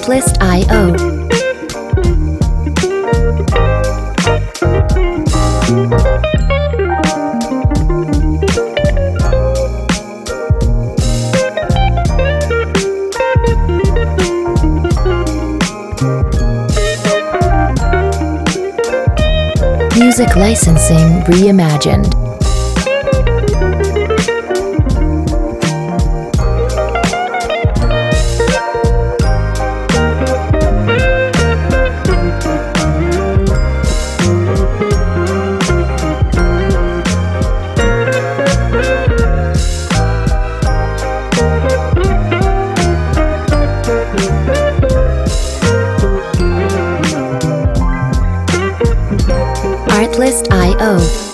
Artlist.io. Music licensing reimagined. Artlist.io.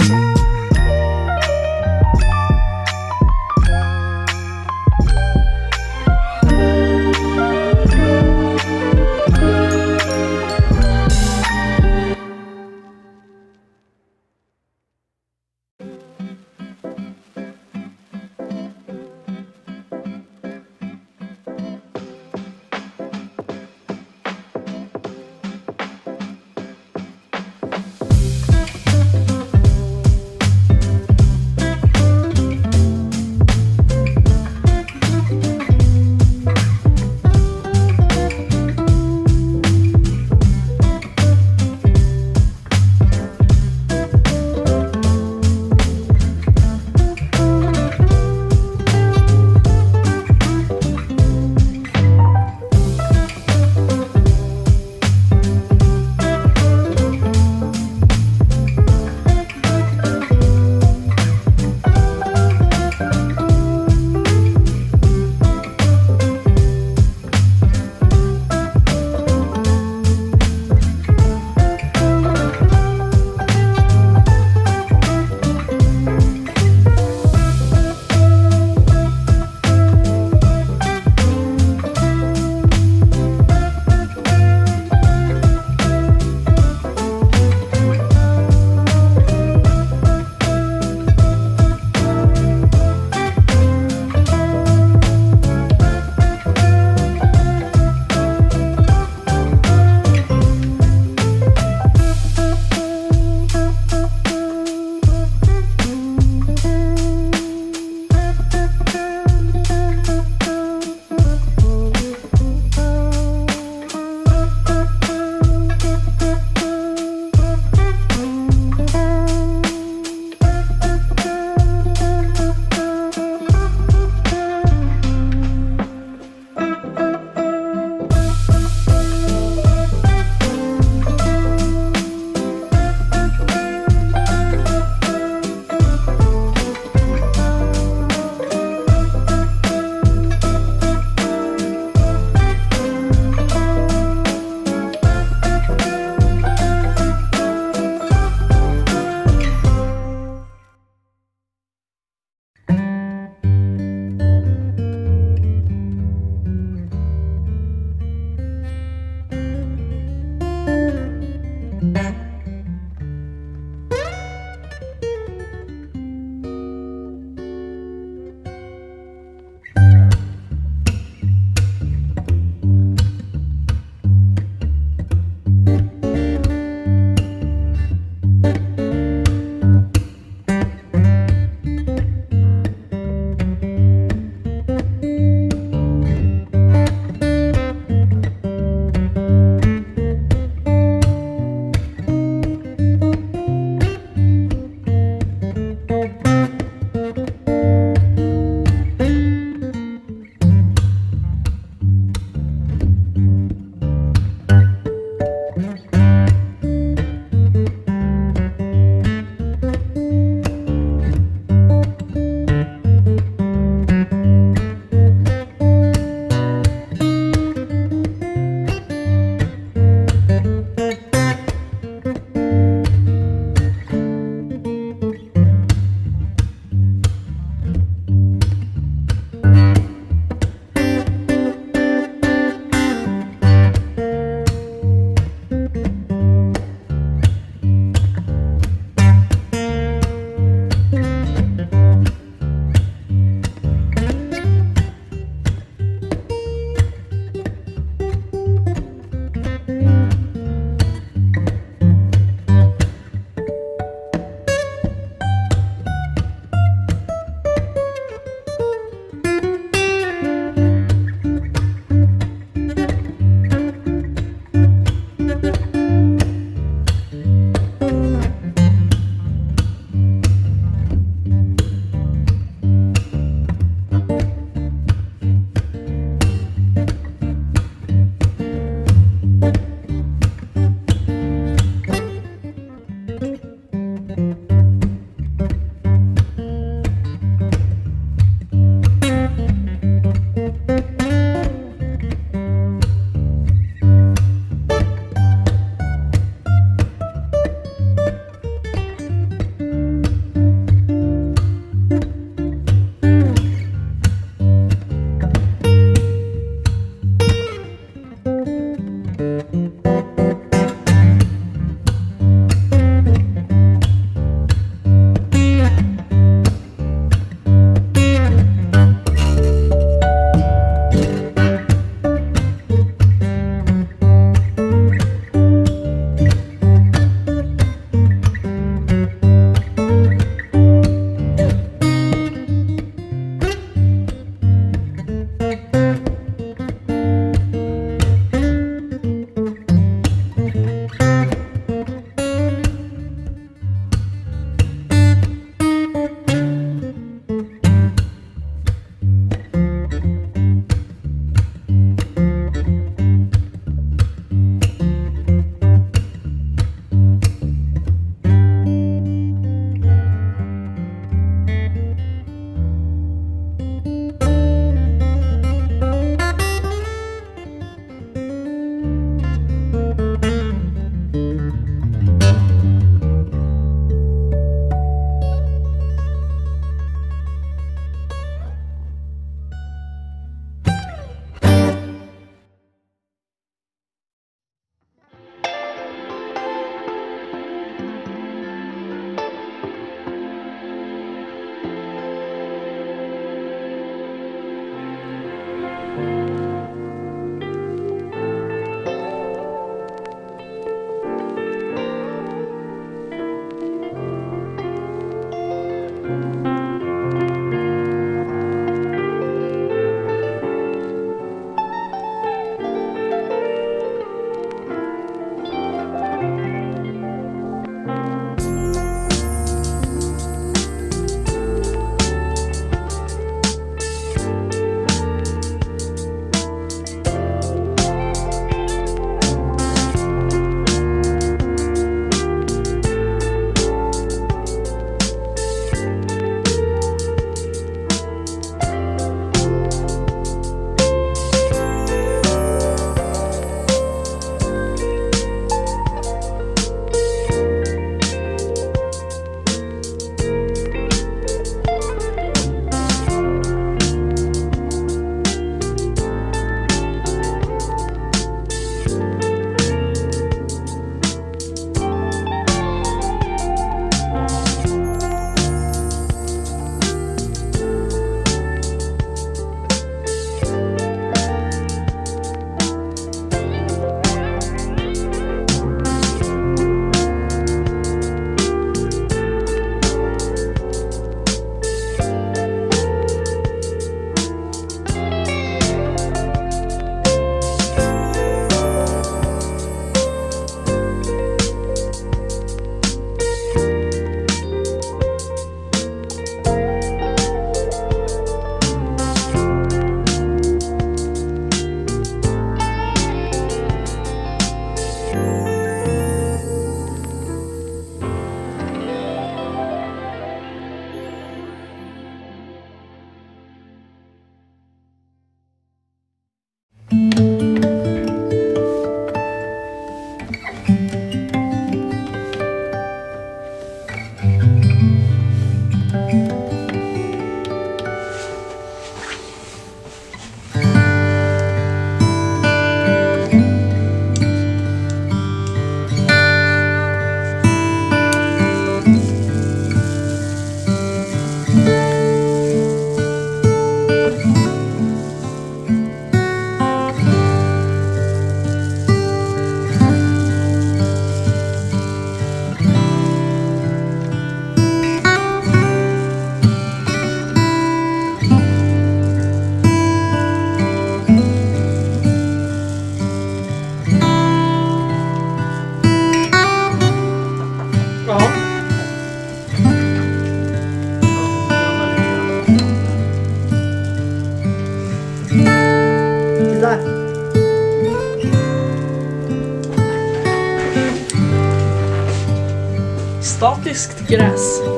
Gräs.